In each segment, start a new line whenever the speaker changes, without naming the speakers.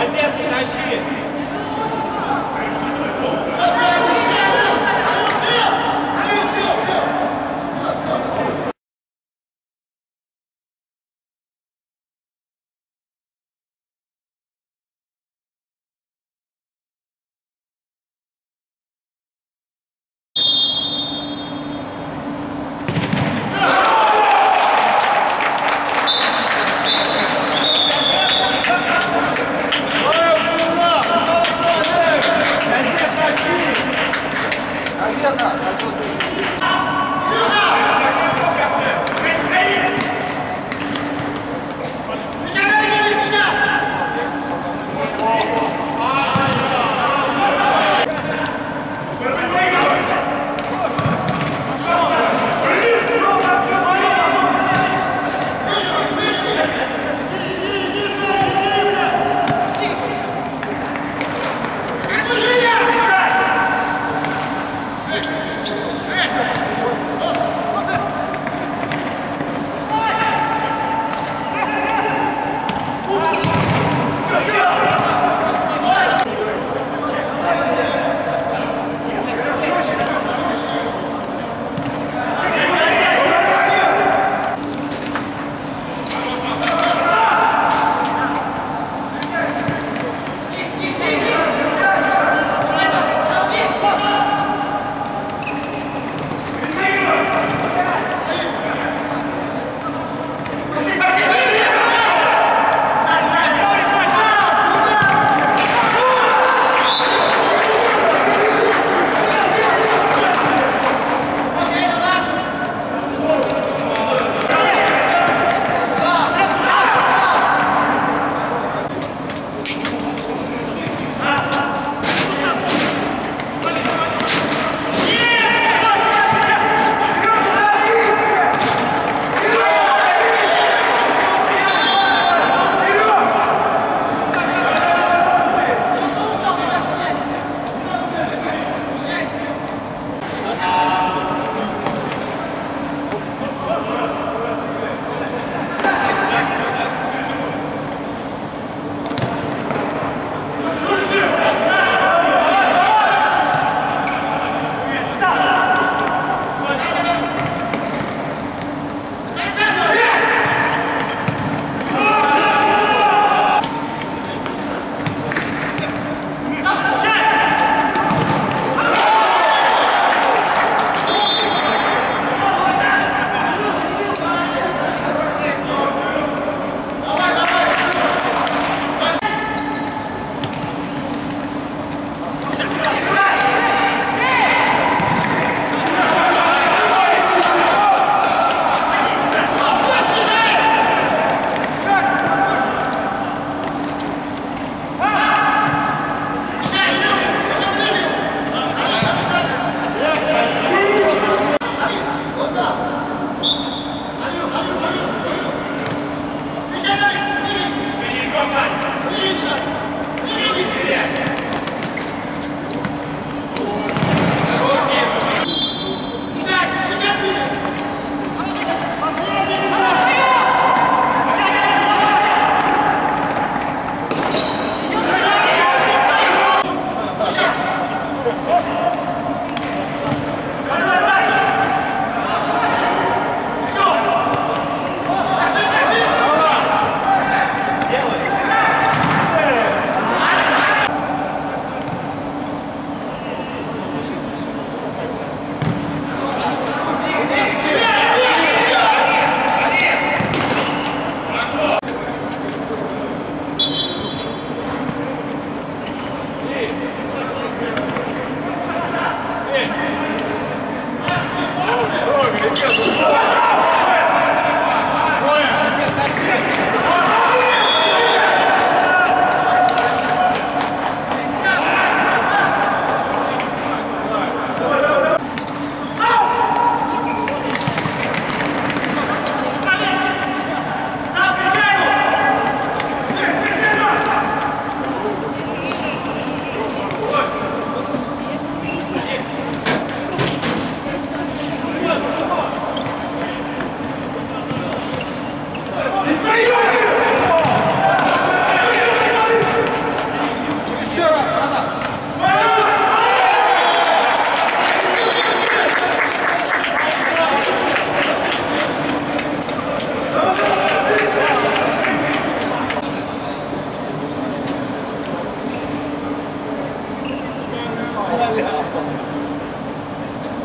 Газеты тащи!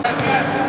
Thank you.